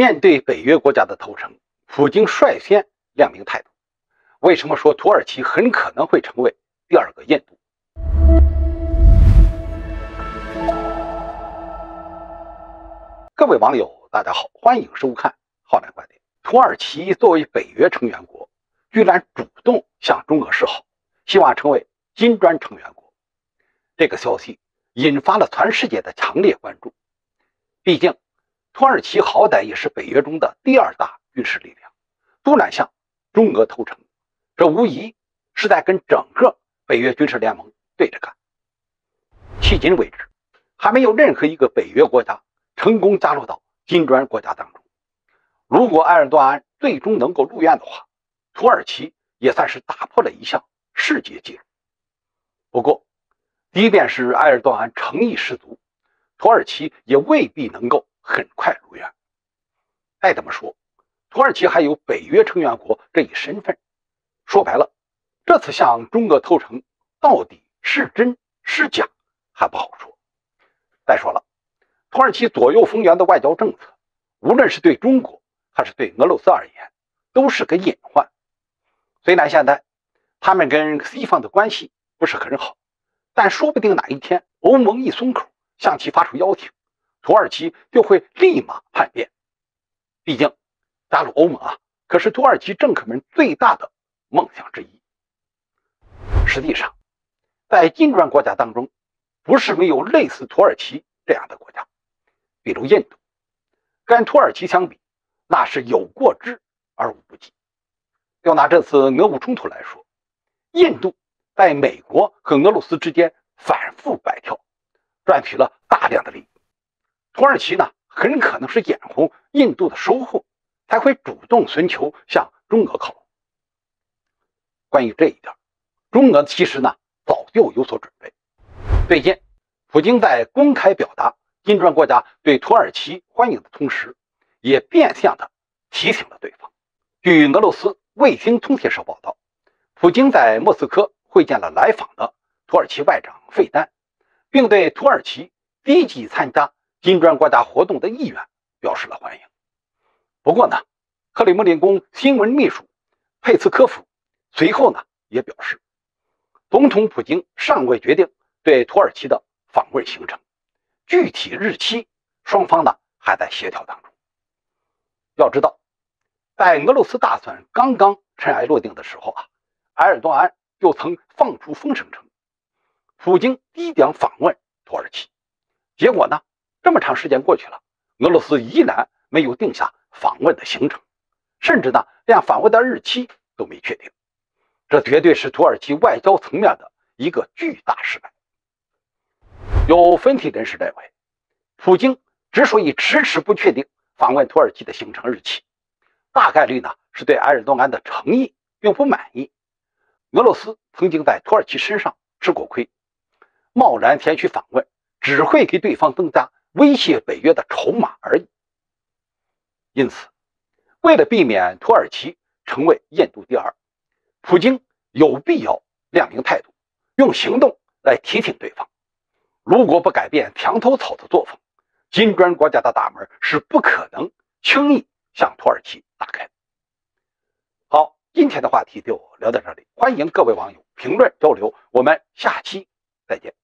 面对北约国家的投诚，普京率先亮明态度。为什么说土耳其很可能会成为第二个印度？各位网友，大家好，欢迎收看《浩然观点》。土耳其作为北约成员国，居然主动向中俄示好，希望成为金砖成员国。这个消息引发了全世界的强烈关注。毕竟，土耳其好歹也是北约中的第二大军事力量，突然向中俄投诚。这无疑是在跟整个北约军事联盟对着干。迄今为止，还没有任何一个北约国家成功加入到金砖国家当中。如果埃尔多安最终能够入院的话，土耳其也算是打破了一项世界纪录。不过，即便是埃尔多安诚意十足，土耳其也未必能够很快如愿。再怎么说，土耳其还有北约成员国这一身份。说白了，这次向中俄投诚到底是真是假还不好说。再说了，土耳其左右逢源的外交政策，无论是对中国还是对俄罗斯而言，都是个隐患。虽然现在他们跟西方的关系不是很好，但说不定哪一天欧盟一松口，向其发出邀请，土耳其就会立马叛变。毕竟加入欧盟啊，可是土耳其政客们最大的。梦想之一。实际上，在金砖国家当中，不是没有类似土耳其这样的国家，比如印度，跟土耳其相比，那是有过之而无不及。要拿这次俄乌冲突来说，印度在美国和俄罗斯之间反复摆跳，赚取了大量的利益。土耳其呢，很可能是眼红印度的收获，才会主动寻求向中俄靠拢。关于这一点，中俄其实呢早就有所准备。最近，普京在公开表达金砖国家对土耳其欢迎的同时，也变相的提醒了对方。据俄罗斯卫星通讯社报道，普京在莫斯科会见了来访的土耳其外长费丹，并对土耳其积极参加金砖国家活动的意愿表示了欢迎。不过呢，克里姆林宫新闻秘书佩斯科夫。随后呢，也表示，总统普京尚未决定对土耳其的访问行程，具体日期双方呢还在协调当中。要知道，在俄罗斯大选刚刚尘埃落定的时候啊，埃尔多安就曾放出风声称，普京低调访问土耳其。结果呢，这么长时间过去了，俄罗斯依然没有定下访问的行程，甚至呢连访问的日期都没确定。这绝对是土耳其外交层面的一个巨大失败。有分析人士认为，普京之所以迟迟不确定访问土耳其的行程日期，大概率呢是对埃尔多安的诚意并不满意。俄罗斯曾经在土耳其身上吃过亏，贸然前去访问，只会给对方增加威胁北约的筹码而已。因此，为了避免土耳其成为印度第二。普京有必要亮明态度，用行动来提醒对方。如果不改变墙头草的作风，金砖国家的大门是不可能轻易向土耳其打开。好，今天的话题就聊到这里，欢迎各位网友评论交流，我们下期再见。